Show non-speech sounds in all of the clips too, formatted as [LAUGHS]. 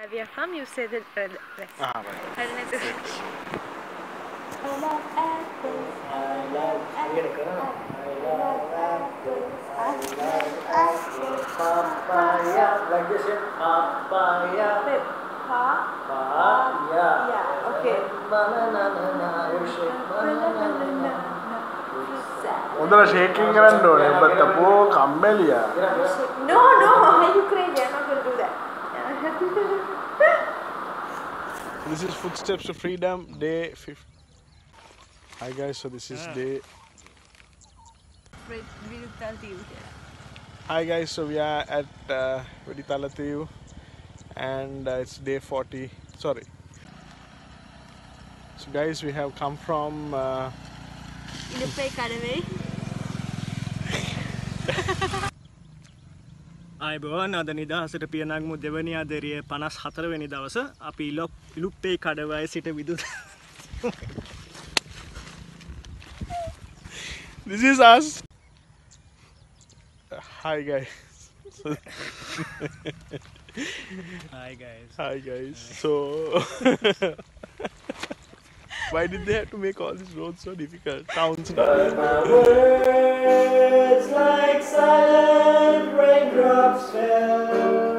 Where we are from, you say the uh, west. Ah, right. Like this, yeah. Papaya. Papaya. Yeah. Okay. ಒಂದರ shaking and ಬತ್ತಪ್ಪು ಕಮ್ಮೆಲಿಯ no no this is footsteps to freedom day 5 hi guys so this is ah. day hi guys so we are at uh, Veditalatiu and uh, it's day 40 sorry. So guys we have come from uh, අයිබෝන් අද නිදහසට පියනක්මු දෙවනි අදරිය පනස් හතරවෙනි දවස අපි ඉලොක් ඉලුප්පේ කඩවය සිට විදු this is us. Hi guys. ආයිගයිස් Hi guys. So. [LAUGHS] Why did they have to make all these roads so difficult? Towns. Words like silent raindrops fell.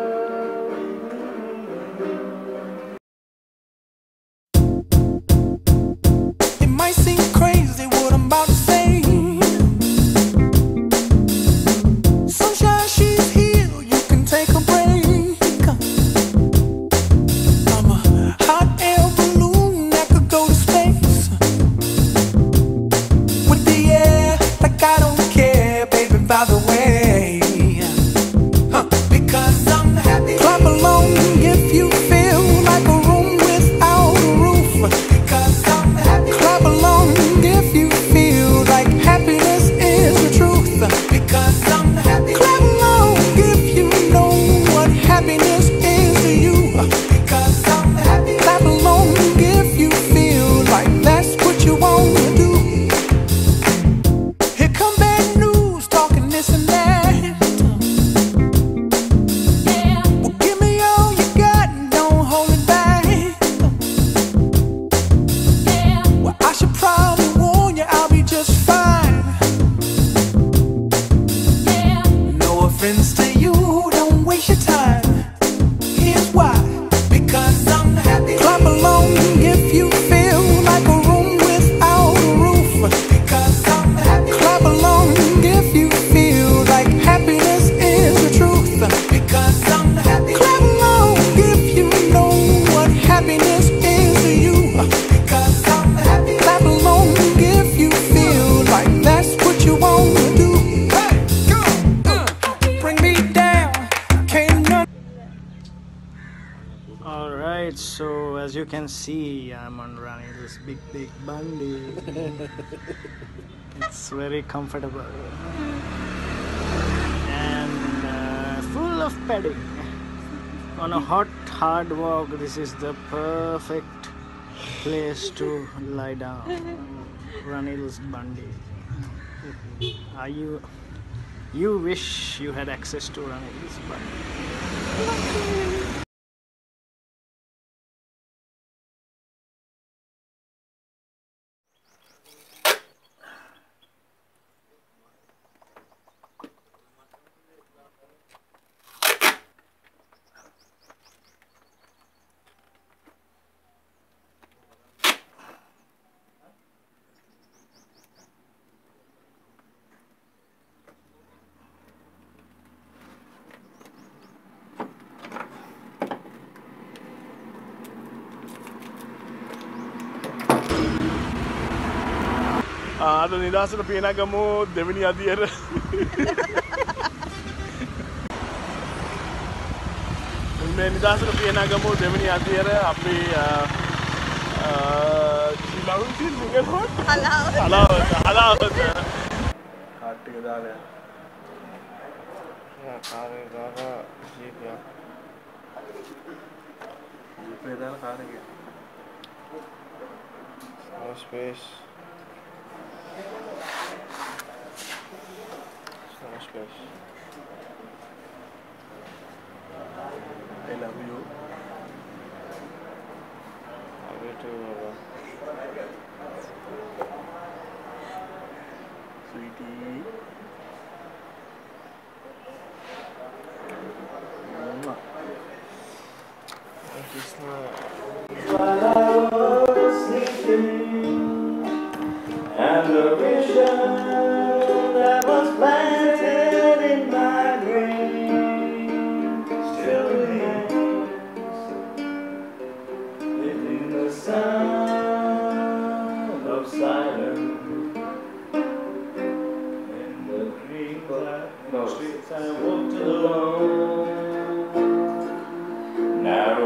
Alright, so as you can see, I'm on running this big, big bandi. [LAUGHS] it's very comfortable and uh, full of padding. On a hot, hard walk, this is the perfect place to lie down. Ranil's Bandi. Are you? You wish you had access to Ranil's Bandi. [LAUGHS] ආද නිදහසට පියනගමු දෙවනි අදියර. මේ නිදහසට පියනගමු දෙවනි අදියර අපි ලවුන්සිල් මුගලොත් හලාවත හලාවත හලාවත. කාට් එක දාලා. යන්න car එක දාලා jeep එක. ජීප් එක දාලා කාර් එක. Space. São as queixas. É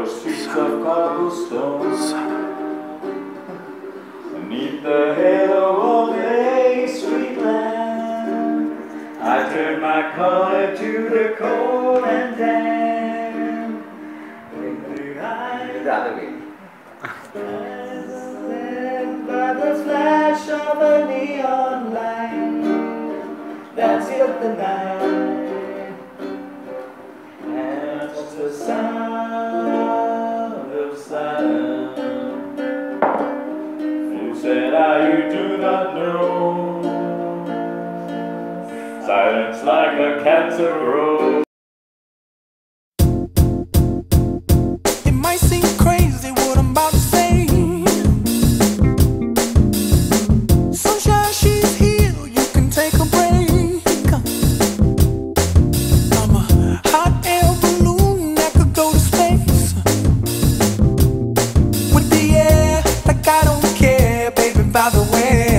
were streets of cobblestones. Beneath the halo of a street lamp, I turned my collar to the cold and damp. The other way. by the flash of a neon light, that's it the night. by the way.